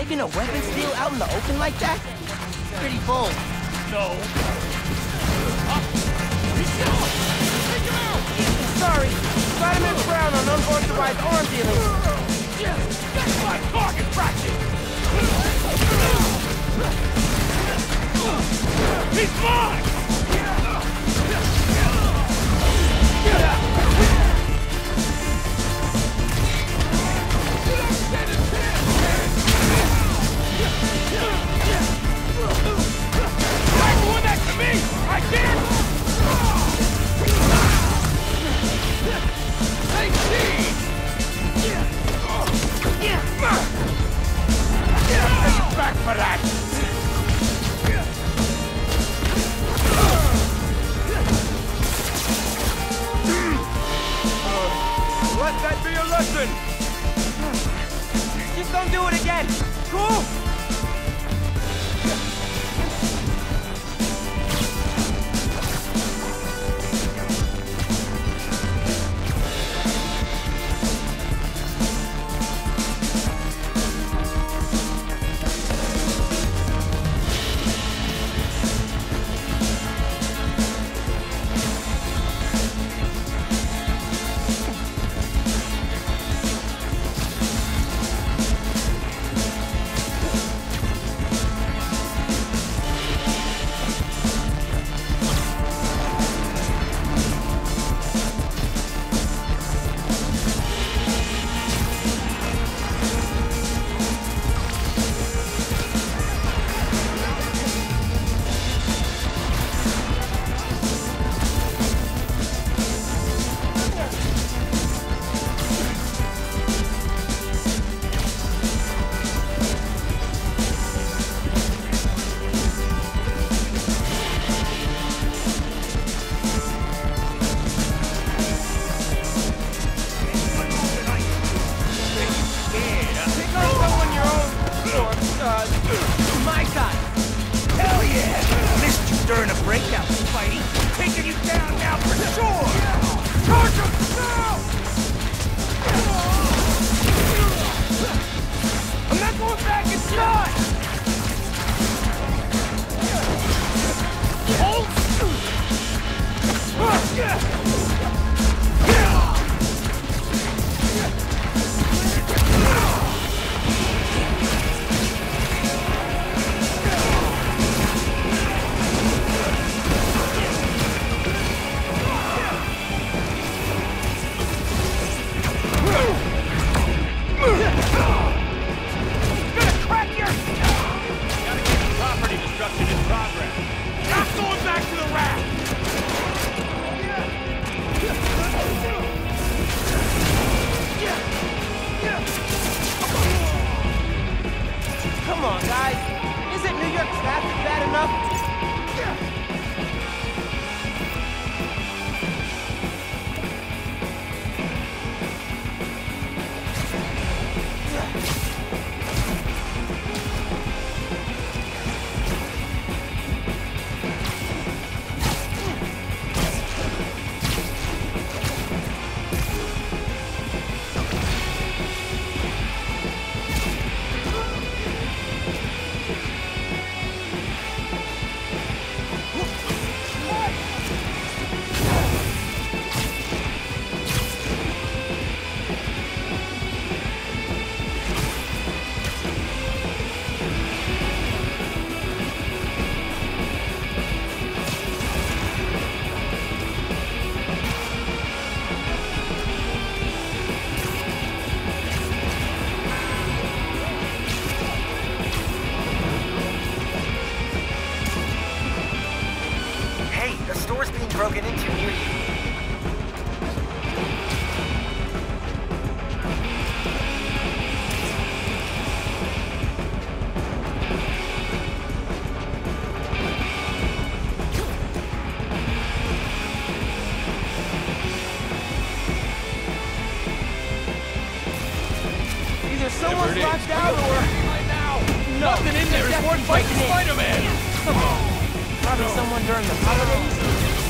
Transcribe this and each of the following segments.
Making a weapons deal out in the open like that? Pretty bold. No. Sorry, Spider-Man frown on unauthorized arm dealing. That's my target practice! He's mine! Let that be a lesson! Just don't do it again. Cool? You on, guys. Isn't New York traffic bad enough? Broken into near you. Either someone's locked out or... Right now! No, Nothing in there is definitely worth fighting. Spider-Man! Probably someone during the holidays?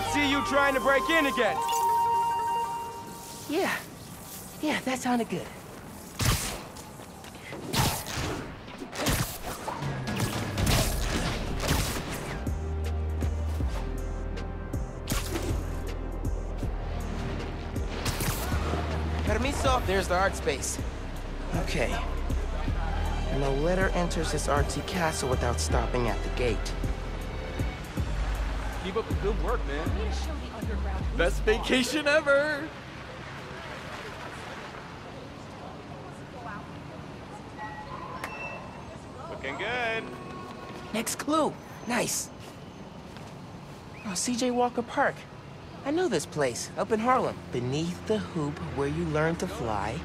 not see you trying to break in again. Yeah. Yeah, that sounded good. Permiso. There's the art space. Okay. No letter enters this artsy castle without stopping at the gate. Keep up the good work, man. Best vacation ever! Looking good. Next clue. Nice. Oh, CJ Walker Park. I know this place, up in Harlem. Beneath the hoop where you learn to fly,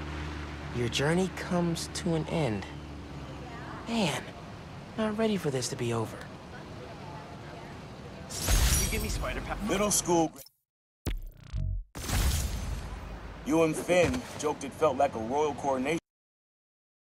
your journey comes to an end. Man, not ready for this to be over. Give me spider power. Middle school. You and Phin joked it felt like a royal coronation.